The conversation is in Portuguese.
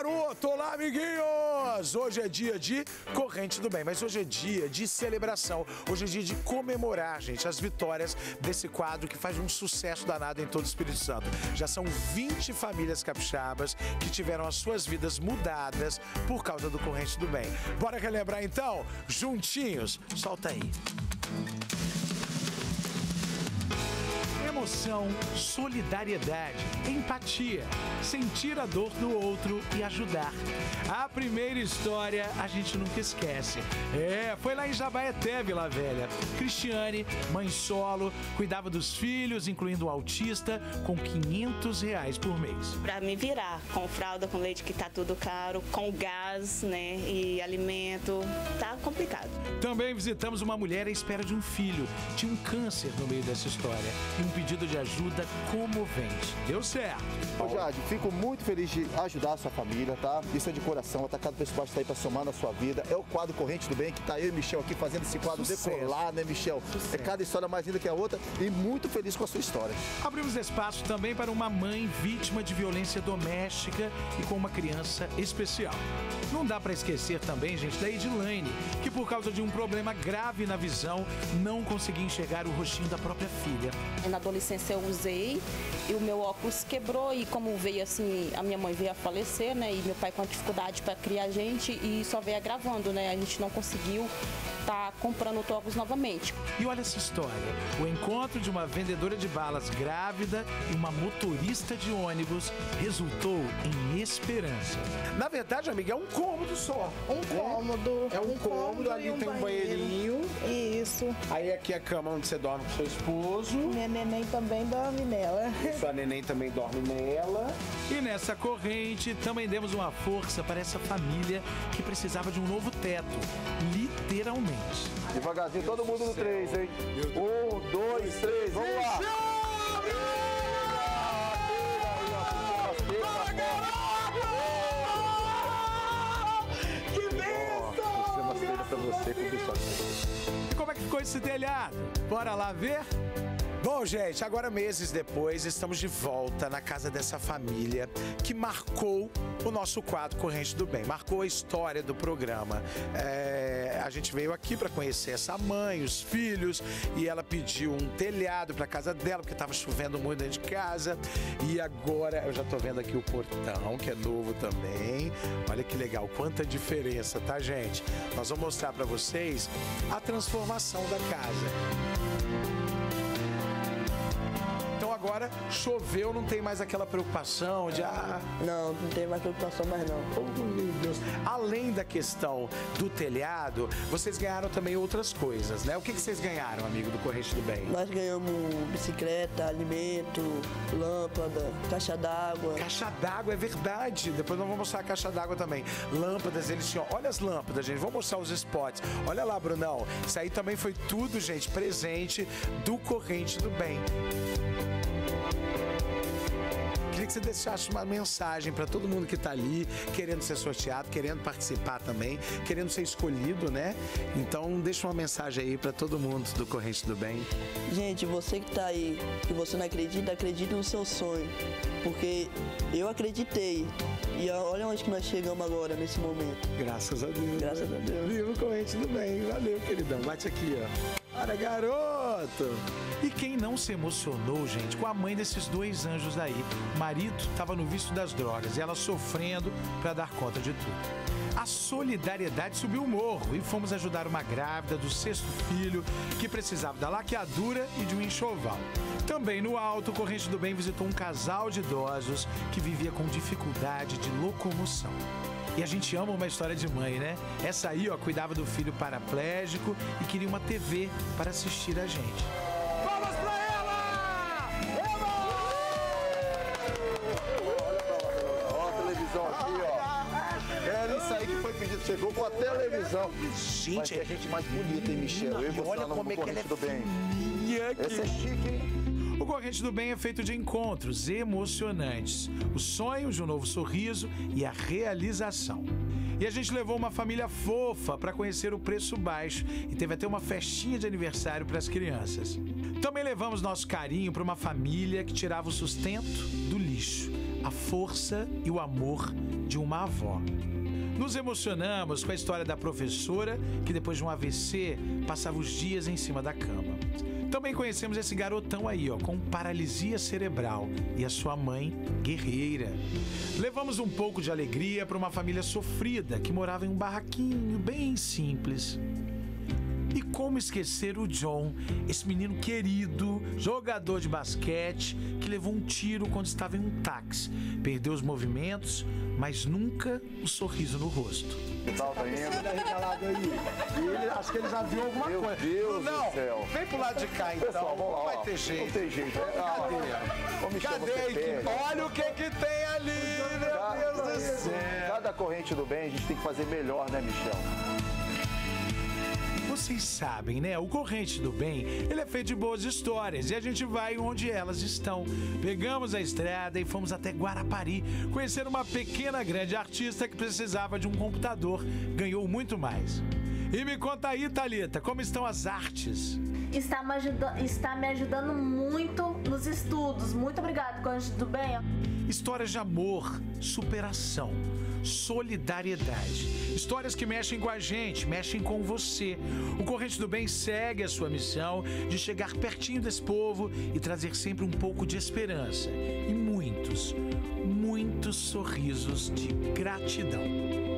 garoto! Olá, amiguinhos! Hoje é dia de corrente do bem, mas hoje é dia de celebração. Hoje é dia de comemorar, gente, as vitórias desse quadro que faz um sucesso danado em todo o Espírito Santo. Já são 20 famílias capixabas que tiveram as suas vidas mudadas por causa do corrente do bem. Bora relembrar então? Juntinhos, solta aí. Emoção, solidariedade, empatia, sentir a dor do outro e ajudar. A primeira história a gente nunca esquece. É, foi lá em Jabaeté, Vila Velha. Cristiane, mãe solo, cuidava dos filhos, incluindo o autista, com 500 reais por mês. Pra me virar, com fralda, com leite que tá tudo caro, com gás, né, e alimento, tá complicado. Também visitamos uma mulher à espera de um filho. Tinha um câncer no meio dessa história e um pedido de ajuda comovente. Deu certo. Ô Jade, fico muito feliz de ajudar a sua família, tá? Isso é de coração, atacado pessoal está aí para somar na sua vida. É o quadro Corrente do Bem, que tá eu e Michel aqui fazendo esse quadro Sucesso. decolar, né, Michel? Sucesso. É cada história mais linda que a outra e muito feliz com a sua história. Abrimos espaço também para uma mãe vítima de violência doméstica e com uma criança especial. Não dá para esquecer também, gente, da Edilane, que por causa de um problema grave na visão, não conseguia enxergar o rostinho da própria filha. Na adolescência eu usei e o meu óculos quebrou e como veio assim, a minha mãe veio a falecer, né, e meu pai com dificuldade para criar a gente e só veio agravando, né, a gente não conseguiu tá comprando o óculos novamente. E olha essa história: o encontro de uma vendedora de balas grávida e uma motorista de ônibus resultou em esperança. Na verdade, amiga, é um cômodo só. Um cômodo. É um cômodo, ali e tem um banheirinho. Isso. Aí aqui é a cama onde você dorme com seu esposo. Minha neném também dorme nela. Sua neném também dorme nela. E nessa corrente também demos uma força para essa família que precisava de um novo teto. Literalmente. Devagarzinho, todo mundo no três, hein? Um, dois, três, vamos lá! Esse telhado? Bora lá ver? Bom, gente, agora meses depois, estamos de volta na casa dessa família que marcou o nosso quadro Corrente do Bem, marcou a história do programa. É, a gente veio aqui para conhecer essa mãe, os filhos, e ela pediu um telhado para casa dela, porque estava chovendo muito dentro de casa. E agora eu já tô vendo aqui o portão, que é novo também. Olha que legal, quanta diferença, tá, gente? Nós vamos mostrar para vocês a transformação da casa. Agora choveu, não tem mais aquela preocupação de ah, Não, não tem mais preocupação mais não. oh, meu Deus. Além da questão do telhado, vocês ganharam também outras coisas, né? O que, que vocês ganharam, amigo do Corrente do Bem? Nós ganhamos bicicleta, alimento, lâmpada, caixa d'água. Caixa d'água, é verdade. Depois nós vamos mostrar a caixa d'água também. Lâmpadas, eles tinham. Olha as lâmpadas, gente. Vou mostrar os spots. Olha lá, Brunão. Isso aí também foi tudo, gente, presente do Corrente do Bem. Que você deixasse uma mensagem para todo mundo que está ali, querendo ser sorteado, querendo participar também, querendo ser escolhido, né? Então, deixa uma mensagem aí para todo mundo do Corrente do Bem. Gente, você que tá aí, que você não acredita, acredite no seu sonho. Porque eu acreditei. E olha onde que nós chegamos agora, nesse momento. Graças a Deus. Graças a Deus. Viva o Corrente do Bem. Valeu, queridão. Bate aqui, ó. Para, garoto! E quem não se emocionou, gente, com a mãe desses dois anjos aí? O marido estava no vício das drogas e ela sofrendo para dar conta de tudo. A solidariedade subiu o morro e fomos ajudar uma grávida do sexto filho que precisava da laqueadura e de um enxoval. Também no alto, Corrente do Bem visitou um casal de idosos que vivia com dificuldade de locomoção. E a gente ama uma história de mãe, né? Essa aí, ó, cuidava do filho paraplégico e queria uma TV para assistir a gente. Vamos pra ela! Ó a televisão aqui, ó. Era isso aí que foi pedido. Chegou com a televisão. Gente, Mas que a gente mais bonita, hein, Michel? Eu e você olha como é que ela é Bem. Esse é chique, hein? O Corrente do Bem é feito de encontros emocionantes, os sonhos de um novo sorriso e a realização. E a gente levou uma família fofa para conhecer o preço baixo e teve até uma festinha de aniversário para as crianças. Também levamos nosso carinho para uma família que tirava o sustento do lixo. a força e o amor de uma avó. Nos emocionamos com a história da professora que, depois de um AVC, passava os dias em cima da cama. Também conhecemos esse garotão aí, ó, com paralisia cerebral e a sua mãe guerreira. Levamos um pouco de alegria para uma família sofrida que morava em um barraquinho bem simples. E como esquecer o John, esse menino querido, jogador de basquete, que levou um tiro quando estava em um táxi, perdeu os movimentos, mas nunca o sorriso no rosto. Que tal, tá indo? E ele, acho que ele já viu alguma Meu coisa. Deus não, do céu. vem pro lado de cá então. Pessoal, vamos lá. não vai ó. ter jeito. Não tem jeito. É, ah, Cadê? Ô, Michel, Cadê. Olha o que que tem ali, meu Deus do céu. Cada corrente do bem a gente tem que fazer melhor, né, Michel? Vocês sabem, né? O Corrente do Bem, ele é feito de boas histórias e a gente vai onde elas estão. Pegamos a estrada e fomos até Guarapari conhecer uma pequena grande artista que precisava de um computador. Ganhou muito mais. E me conta aí, Thalita, como estão as artes? Está me, ajuda- está me ajudando muito nos estudos. Muito obrigada, Conde do Bem. Histórias de amor, superação, solidariedade. Histórias que mexem com a gente, mexem com você. O Corrente do Bem segue a sua missão de chegar pertinho desse povo e trazer sempre um pouco de esperança e muitos, muitos sorrisos de gratidão.